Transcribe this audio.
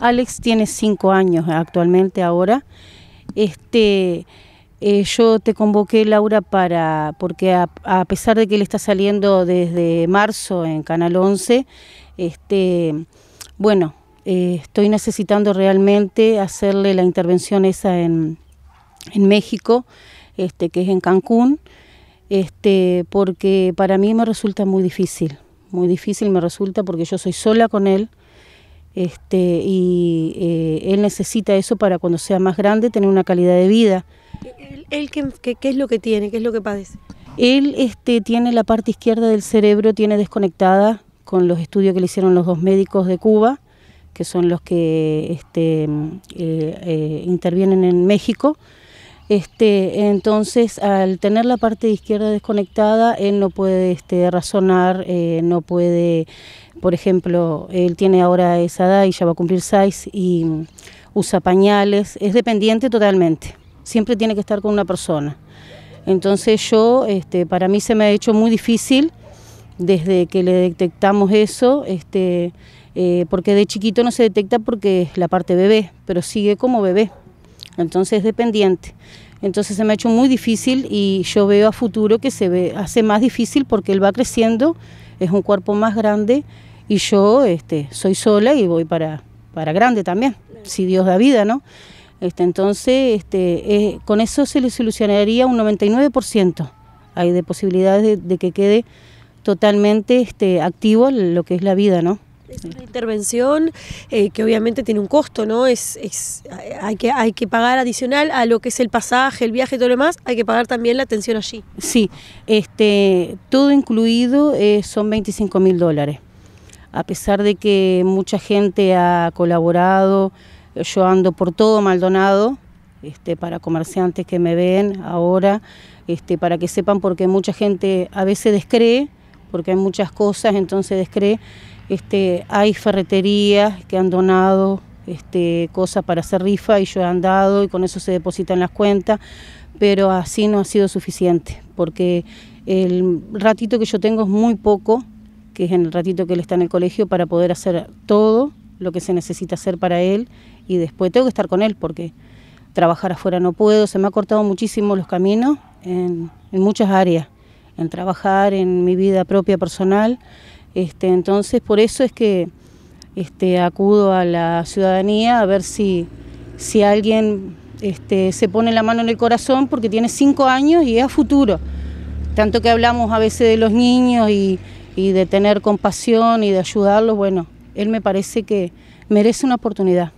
Alex tiene cinco años actualmente ahora. Este, eh, yo te convoqué, Laura, para porque a, pesar de que él está saliendo desde marzo en Canal 11, este, bueno, eh, estoy necesitando realmente hacerle la intervención esa en, en México, este, que es en Cancún, este, porque para mí me resulta muy difícil, muy difícil me resulta porque yo soy sola con él este, y eh, él necesita eso para cuando sea más grande tener una calidad de vida. ¿Él, qué, es lo que tiene? ¿Qué es lo que padece? Él este, tiene la parte izquierda del cerebro, tiene desconectada con los estudios que le hicieron los dos médicos de Cuba, que son los que este, eh, eh, intervienen en México. Este, entonces, al tener la parte izquierda desconectada, él no puede este, razonar, eh, no puede, por ejemplo, él tiene ahora esa edad y ya va a cumplir seis y usa pañales, es dependiente totalmente siempre tiene que estar con una persona. Entonces yo, este, para mí se me ha hecho muy difícil desde que le detectamos eso, este, eh, porque de chiquito no se detecta porque es la parte bebé, pero sigue como bebé, entonces es dependiente. Entonces se me ha hecho muy difícil y yo veo a futuro que se ve, hace más difícil porque él va creciendo, es un cuerpo más grande y yo este, soy sola y voy para, para grande también, si Dios da vida, ¿no? Este, entonces, este, eh, con eso se le solucionaría un 99%. Hay de posibilidades de, que quede totalmente este, activo lo que es la vida, ¿no? Es una intervención eh, que obviamente tiene un costo, ¿no? Es, es, hay, que, hay que pagar adicional a lo que es el pasaje, el viaje y todo lo demás, hay que pagar también la atención allí. Sí, este, todo incluido eh, son 25 mil dólares. A pesar de que mucha gente ha colaborado, yo ando por todo Maldonado, este, para comerciantes que me ven ahora, este, para que sepan porque mucha gente a veces descree, porque hay muchas cosas, entonces descree. Este, hay ferreterías que han donado este, cosas para hacer rifa y yo he andado y con eso se depositan las cuentas, pero así no ha sido suficiente, porque el ratito que yo tengo es muy poco, que es en el ratito que él está en el colegio, para poder hacer todo lo que se necesita hacer para él y después tengo que estar con él porque trabajar afuera no puedo, se me ha cortado muchísimo los caminos en, muchas áreas, en trabajar, en mi vida propia personal, este, entonces por eso es que este, acudo a la ciudadanía a ver si, si alguien este, se pone la mano en el corazón porque tiene cinco años y es a futuro. Tanto que hablamos a veces de los niños y, y de tener compasión y de ayudarlos, bueno, él me parece que merece una oportunidad.